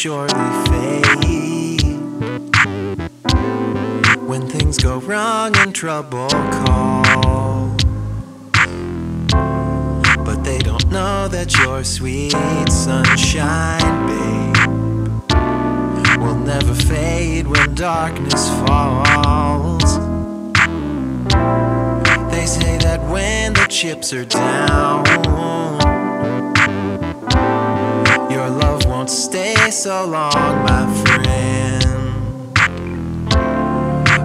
surely fade. When things go wrong and trouble call. But they don't know that your sweet sunshine, babe, will never fade when darkness falls. They say that when the chips are down, stay so long, my friend.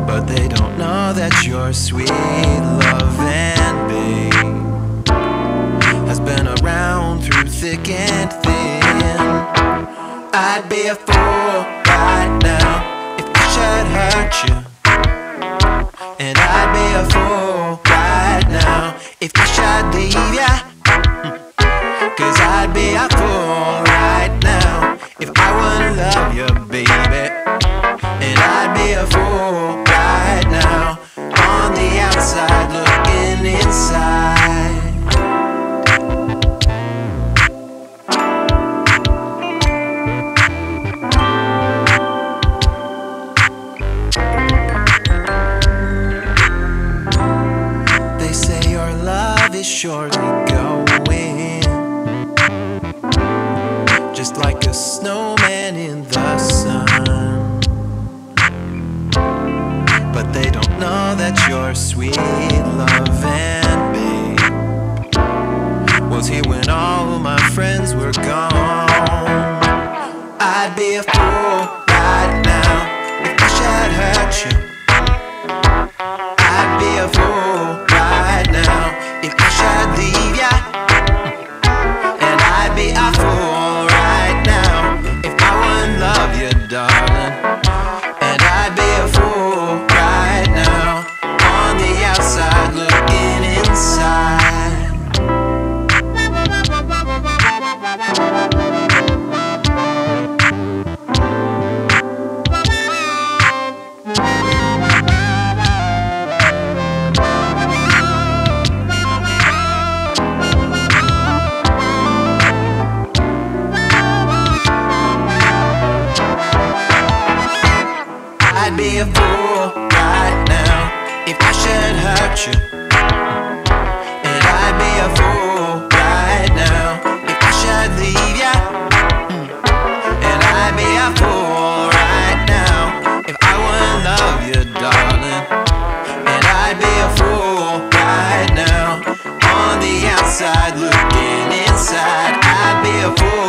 But they don't know that your sweet love and babe has been around through thick and thin. I'd be a fool right now if I should hurt you. And I'd be a fool right now if I should leave ya. Love is surely going just like a snowman in the sun. But they don't know that your sweet love and me was here when all my friends were gone. I'd be a fool right now if I should hurt you. I'd be a fool I'd be a fool right now if I should hurt you. And I'd be a fool right now if I should leave ya. And I'd be a fool right now if I wouldn't love you, darling. And I'd be a fool right now on the outside looking inside. I'd be a fool